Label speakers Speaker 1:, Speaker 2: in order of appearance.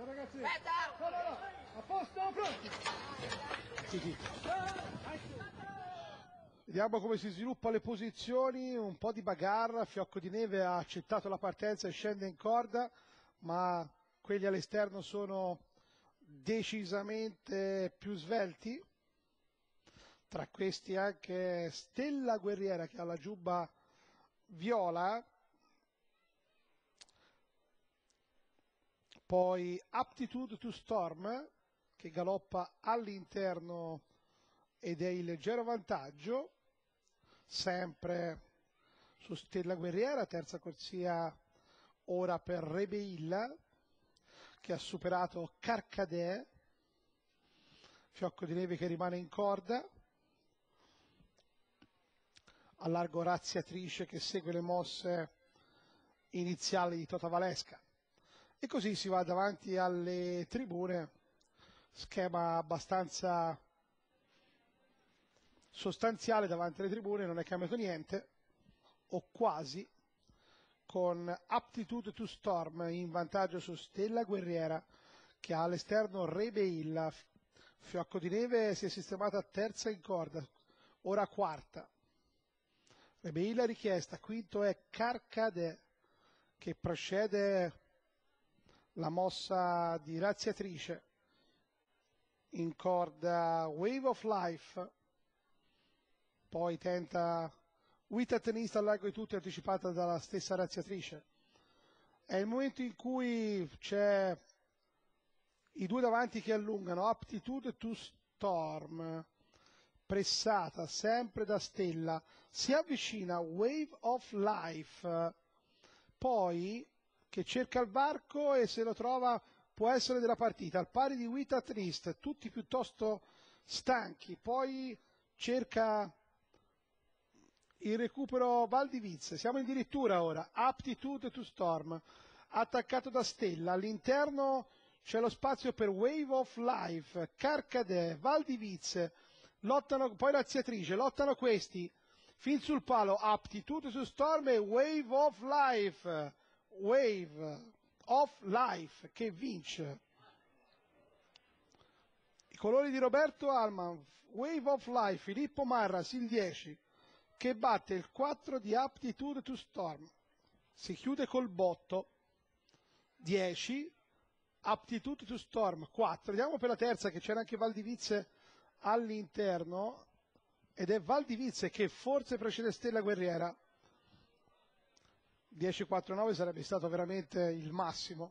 Speaker 1: Ragazzi, no. a posto, pronti? Sì, sì. Vediamo come si sviluppa le posizioni, un po' di bagarra, Fiocco di Neve ha accettato la partenza e scende in corda, ma quelli all'esterno sono decisamente più svelti. Tra questi anche Stella Guerriera che ha la giubba viola, poi Aptitude to Storm che galoppa all'interno ed è in leggero vantaggio, sempre su Stella Guerriera, terza corsia ora per Rebeilla che ha superato Carcadè, Fiocco di Neve che rimane in corda, a largo razziatrice che segue le mosse iniziali di Tota Valesca. E così si va davanti alle tribune, schema abbastanza sostanziale davanti alle tribune, non è cambiato niente, o quasi, con Aptitude to Storm in vantaggio su Stella Guerriera, che ha all'esterno Rebeilla, Fiocco di Neve si è sistemata terza in corda, ora quarta. Rebeilla richiesta, quinto è Carcade, che precede la mossa di razziatrice in corda Wave of Life, poi tenta Wita tenista al largo di tutti anticipata dalla stessa razziatrice. È il momento in cui c'è i due davanti che allungano, Aptitude to Storm, pressata sempre da Stella, si avvicina Wave of Life, poi che cerca il varco e se lo trova può essere della partita, al pari di Wita Trist, tutti piuttosto stanchi, poi cerca il recupero Valdivizze, siamo addirittura ora, Aptitude to Storm, attaccato da Stella, all'interno c'è lo spazio per Wave of Life, Carcadè, Valdivizze, lottano, poi Razziatrice, lottano questi, fin sul palo, Aptitude to Storm e Wave of Life, Wave of Life che vince. I colori di Roberto Alman, Wave of Life, Filippo Marras il 10 che batte il 4 di Aptitude to Storm. Si chiude col botto 10, Aptitude to Storm 4. Andiamo per la terza che c'era anche Valdivizze all'interno ed è Valdivizze che forse precede Stella Guerriera 10-4-9 sarebbe stato veramente il massimo.